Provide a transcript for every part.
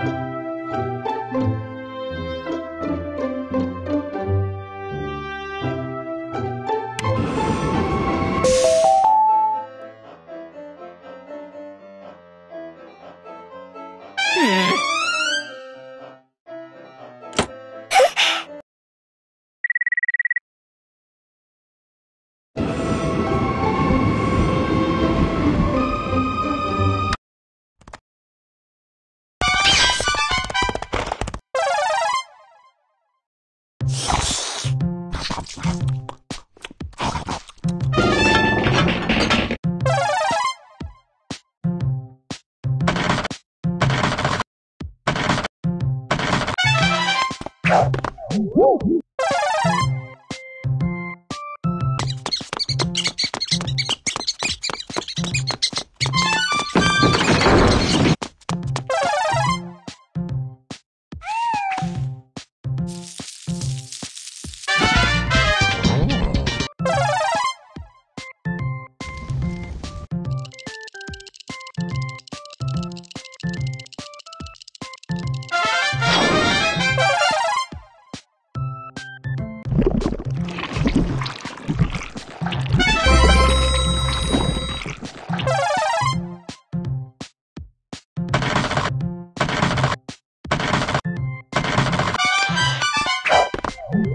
Yeah. Woo!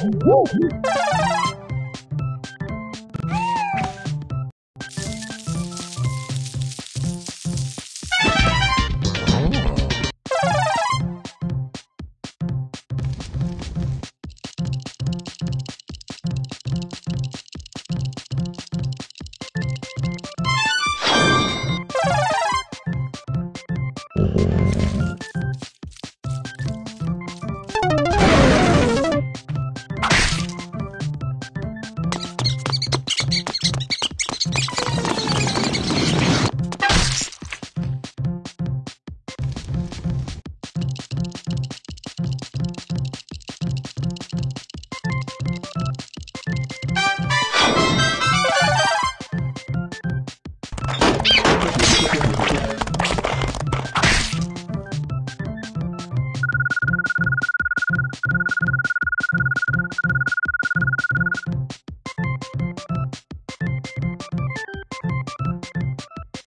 Woo!